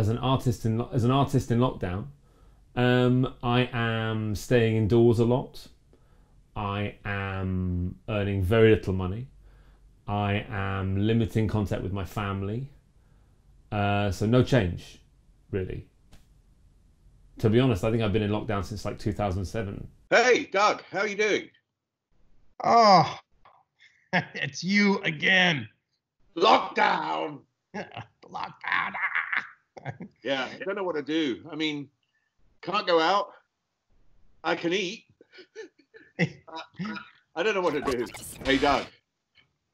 as an artist in as an artist in lockdown, um, I am staying indoors a lot. I am earning very little money. I am limiting contact with my family. Uh, so no change, really. To be honest, I think I've been in lockdown since like 2007. Hey, Doug, how are you doing? Oh, it's you again. Lockdown. Lockdown. yeah, I don't know what to do. I mean, can't go out. I can eat. I don't know what to do. Hey, Doug.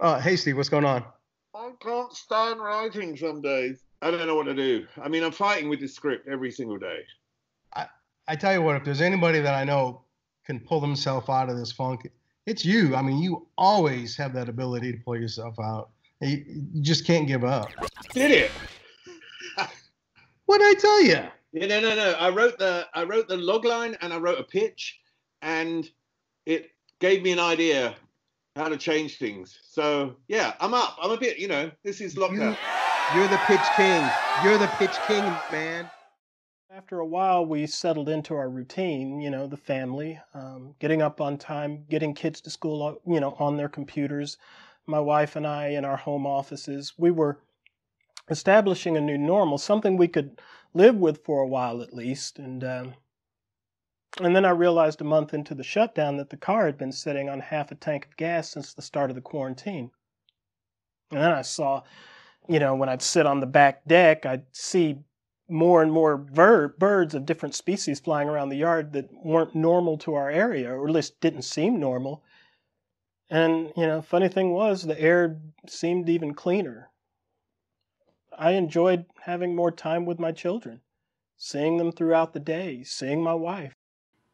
Uh, hey, Steve, what's going on? I can't stand writing some days. I don't know what to do. I mean, I'm fighting with the script every single day. I, I tell you what, if there's anybody that I know can pull themselves out of this funk, it's you. I mean, you always have that ability to pull yourself out. You, you just can't give up. Did it? What did I tell you? Yeah, no, no, no. I wrote the I wrote the log line and I wrote a pitch, and it gave me an idea how to change things. So yeah, I'm up. I'm a bit, you know, this is lockdown. You, you're the pitch king. You're the pitch king, man. After a while, we settled into our routine, you know, the family, um, getting up on time, getting kids to school, you know, on their computers. My wife and I in our home offices, we were establishing a new normal, something we could live with for a while at least. And um, and then I realized a month into the shutdown that the car had been sitting on half a tank of gas since the start of the quarantine. And then I saw, you know, when I'd sit on the back deck, I'd see more and more ver- birds of different species flying around the yard that weren't normal to our area, or at least didn't seem normal. And, you know, funny thing was, the air seemed even cleaner. I enjoyed having more time with my children, seeing them throughout the day, seeing my wife.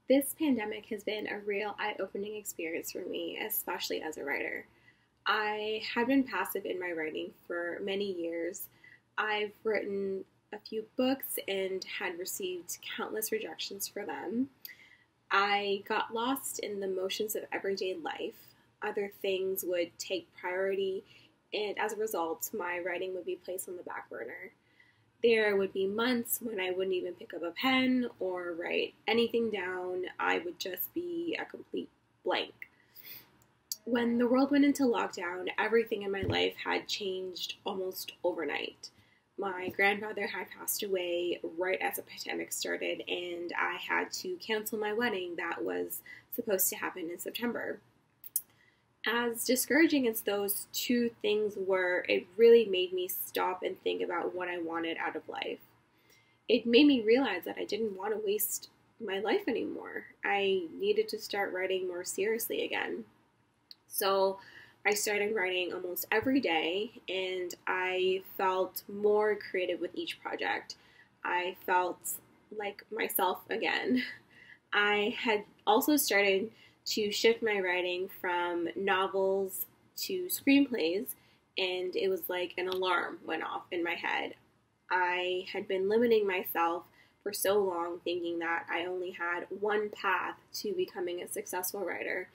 This pandemic has been a real eye opening experience for me, especially as a writer. I had been passive in my writing for many years. I've written a few books and had received countless rejections for them. I got lost in the motions of everyday life. Other things would take priority, and as a result, my writing would be placed on the back burner. There would be months when I wouldn't even pick up a pen or write anything down. I would just be a complete blank. When the world went into lockdown, everything in my life had changed almost overnight. My grandfather had passed away right as the pandemic started, and I had to cancel my wedding that was supposed to happen in September as discouraging as those two things were, it really made me stop and think about what I wanted out of life. It made me realize that I didn't want to waste my life anymore. I needed to start writing more seriously again. So I started writing almost every day, and I felt more creative with each project. I felt like myself again. I had also started to shift my writing from novels to screenplays, and it was like an alarm went off in my head. I had been limiting myself for so long, thinking that I only had one path to becoming a successful writer.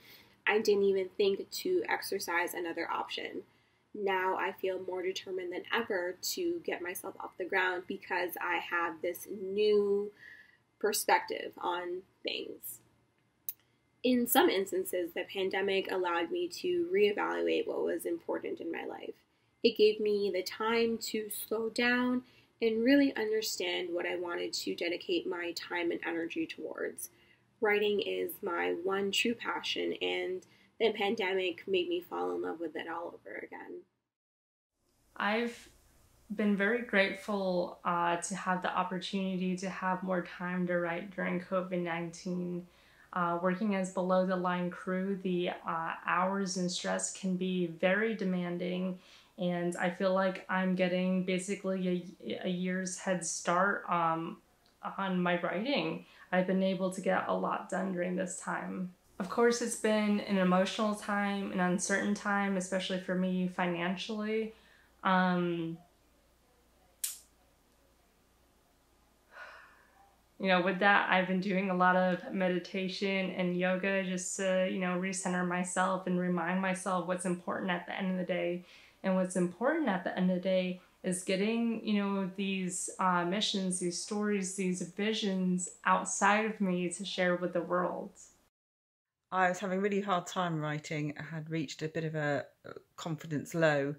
I didn't even think to exercise another option. Now I feel more determined than ever to get myself off the ground because I have this new perspective on things in some instances, the pandemic allowed me to reevaluate what was important in my life. It gave me the time to slow down and really understand what I wanted to dedicate my time and energy towards. Writing is my one true passion, and the pandemic made me fall in love with it all over again. I've been very grateful uh, to have the opportunity to have more time to write during COVID 19 uh, working as below the line crew, the uh, hours and stress can be very demanding, and I feel like I'm getting basically a, a year's head start um, on my writing. I've been able to get a lot done during this time. Of course, it's been an emotional time, an uncertain time, especially for me financially. Um, you know, with that, I've been doing a lot of meditation and yoga just to, you know, recenter myself and remind myself what's important at the end of the day. And what's important at the end of the day is getting you know these uh, missions these stories these visions outside of me to share with the world. I was having a really hard time writing. I had reached a bit of a confidence low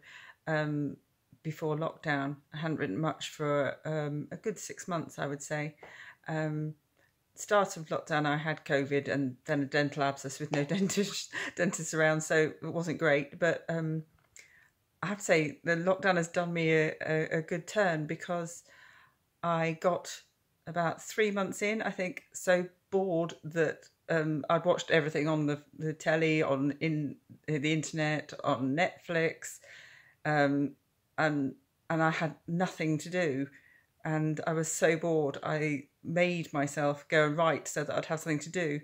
um, before lockdown. I hadn't written much for um, a good six months i would say um, start of lockdown i had covid and then a dental abscess with no dentist dentist around so it wasn't great. But um, I have to say the lockdown has done me a, a, a good turn because I got about three months in, I think, so bored that um, I'd watched everything on the, the telly, on in the internet, on Netflix, um, and and I had nothing to do, and I was so bored. I made myself go and write so that I'd have something to do,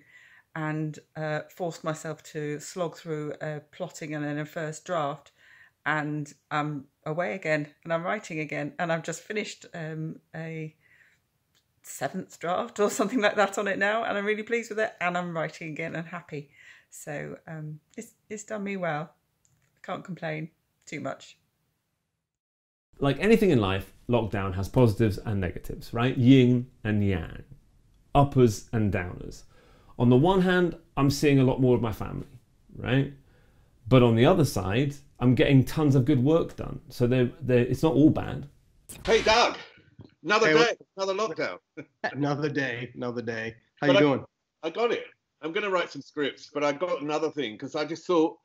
and uh, forced myself to slog through a plotting and then a first draft, and I'm away again and I'm writing again and I've just finished um, a seventh draft or something like that on it now and I'm really pleased with it and I'm writing again and happy. So um, it's it's done me well. Can't complain too much. Like anything in life, lockdown has positives and negatives, right? Yin and yang, uppers and downers. On the one hand, I'm seeing a lot more of my family, right? But on the other side, I'm getting tons of good work done. So they're, they're, it's not all bad. Hey, Doug. Another Hey, day, another lockdown. Another day, another day. How But you I- doing? I got it. I'm going to write some scripts, but I got another thing because I just thought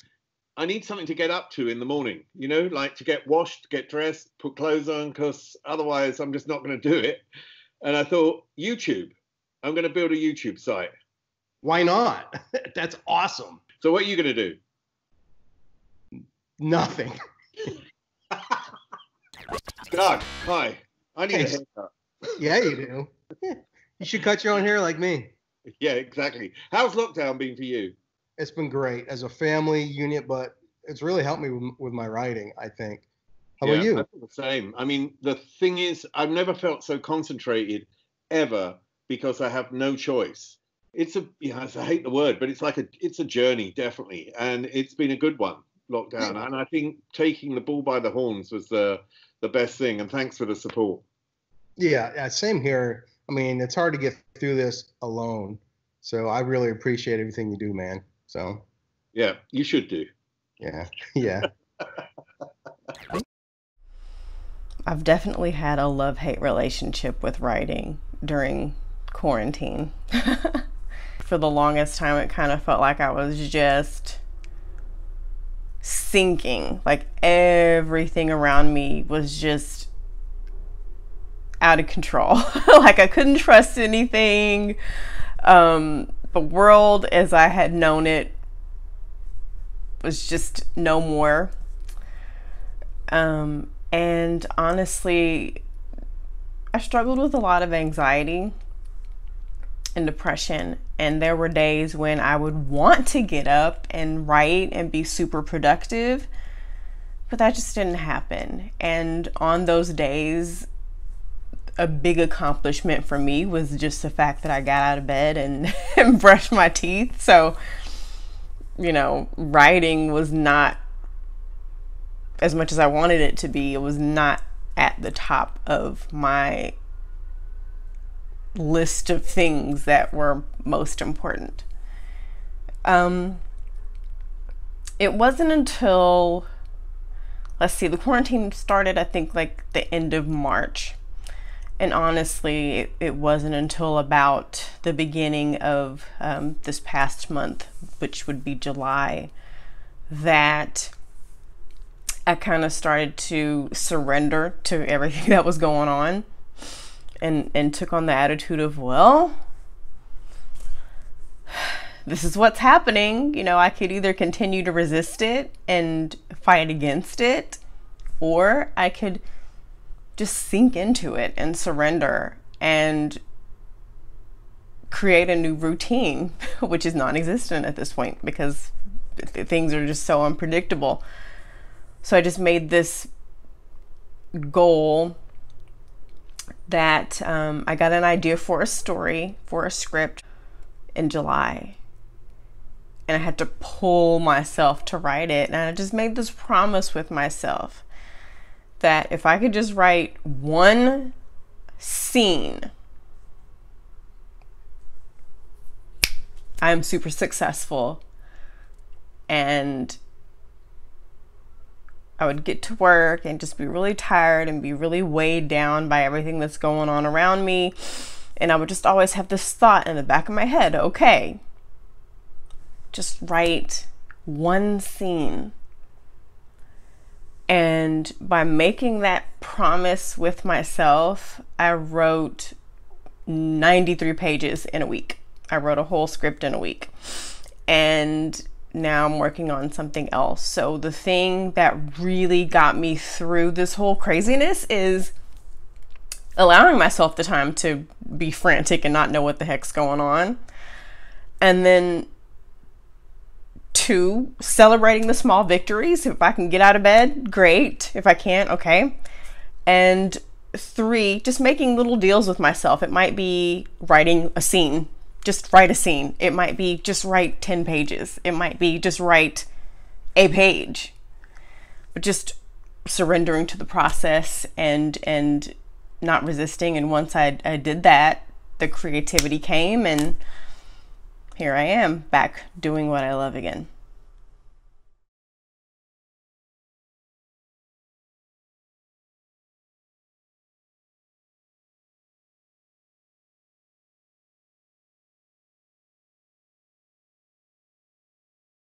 I need something to get up to in the morning, you know, like to get washed, get dressed, put clothes on, because otherwise I'm just not going to do it. And I thought, YouTube. I'm going to build a YouTube site. Why not? That's awesome. So, what are you going to do? Nothing. Doug, hi. I need a haircut. Yeah, you do. You should cut your own hair like me. Yeah, exactly. How's lockdown been for you? It's been great as a family unit, but it's really helped me with, with my writing. I think. How about you? The same. I mean, the thing is, I've never felt so concentrated ever because I have no choice. It's a, yeah, I hate the word, but it's like a, it's a journey, definitely, and it's been a good one, lockdown. And I think taking the bull by the horns was the, the best thing. And thanks for the support. Yeah, yeah, same here. I mean, it's hard to get through this alone. So I really appreciate everything you do, man. So Yeah, you should do. yeah, yeah. I've definitely had a love hate relationship with writing during quarantine. For the longest time, it kind of felt like I was just sinking. Like everything around me was just out of control. like I couldn't trust anything. Um, the world as I had known it was just no more. Um, and honestly, I struggled with a lot of anxiety and depression. And there were days when I would want to get up and write and be super productive, but that just didn't happen. And on those days, a big accomplishment for me was just the fact that I got out of bed and, and brushed my teeth. So, you know, writing was not as much as I wanted it to be, it was not at the top of my list of things that were most important. Um, it wasn't until, let's see, the quarantine started, I think, like the end of March. And honestly, it, wasn't until about the beginning of um, this past month, which would be July, that I kind of started to surrender to everything that was going on and and took on the attitude of, well, this is what's happening. You know, I could either continue to resist it and fight against it or I could just sink into it and surrender and create a new routine, which is non existent at this point because th- things are just so unpredictable. So I just made this goal that um, I got an idea for a story, for a script in July. And I had to pull myself to write it. And I just made this promise with myself that if I could just write one scene, I am super successful. And I would get to work and just be really tired and be really weighed down by everything that's going on around me. And I would just always have this thought in the back of my head okay, just write one scene. And by making that promise with myself, I wrote 93 pages in a week. I wrote a whole script in a week. And now I'm working on something else. So the thing that really got me through this whole craziness is allowing myself the time to be frantic and not know what the heck's going on. And then two, celebrating the small victories. If I can get out of bed, great. If I can't, okay. And three, just making little deals with myself. It might be writing a scene just write a scene. It might be just write 10 pages. It might be just write a page. But just surrendering to the process and and not resisting and once I, I did that the creativity came and here I am back doing what I love again.